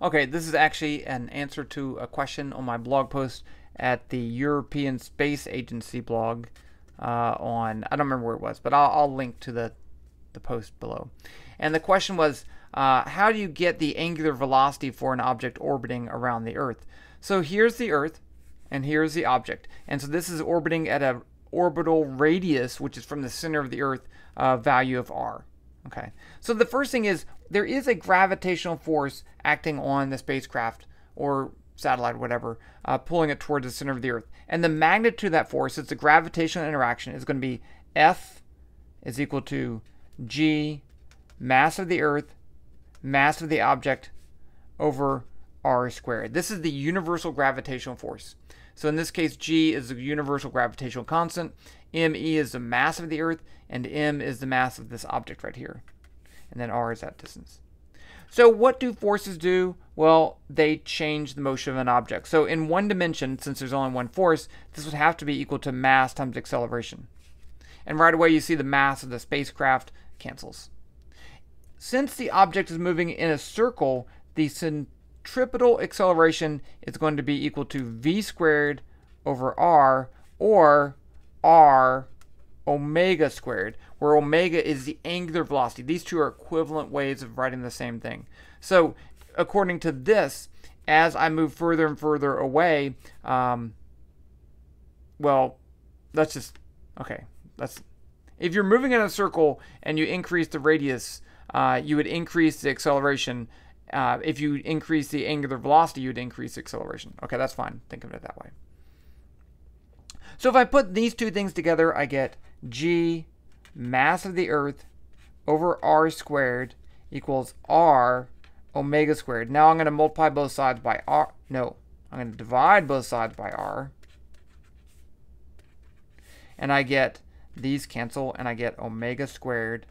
Okay, this is actually an answer to a question on my blog post at the European Space Agency blog uh, on, I don't remember where it was, but I'll, I'll link to the, the post below. And the question was, uh, how do you get the angular velocity for an object orbiting around the Earth? So here's the Earth, and here's the object. And so this is orbiting at a orbital radius, which is from the center of the Earth, uh, value of r. Okay. So the first thing is there is a gravitational force acting on the spacecraft or satellite or whatever, uh, pulling it towards the center of the Earth. And the magnitude of that force, it's a gravitational interaction, is going to be F is equal to G, mass of the Earth, mass of the object, over r squared. This is the universal gravitational force. So in this case, G is the universal gravitational constant, ME is the mass of the Earth, and M is the mass of this object right here. And then R is that distance. So what do forces do? Well, they change the motion of an object. So in one dimension, since there's only one force, this would have to be equal to mass times acceleration. And right away you see the mass of the spacecraft cancels. Since the object is moving in a circle, the centripetal acceleration is going to be equal to v squared over r or r omega squared, where omega is the angular velocity. These two are equivalent ways of writing the same thing. So according to this, as I move further and further away, um, well, let's just, okay, let's, if you're moving in a circle and you increase the radius, uh, you would increase the acceleration uh, if you increase the angular velocity, you'd increase acceleration. Okay, that's fine. Think of it that way. So if I put these two things together, I get g mass of the Earth over r squared equals r omega squared. Now I'm going to multiply both sides by r. No, I'm going to divide both sides by r. And I get these cancel, and I get omega squared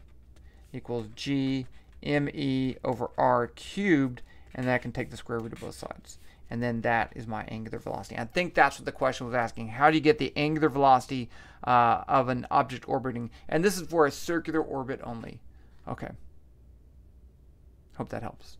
equals g me over r cubed, and then I can take the square root of both sides. And then that is my angular velocity. I think that's what the question was asking. How do you get the angular velocity uh, of an object orbiting? And this is for a circular orbit only. Okay. Hope that helps.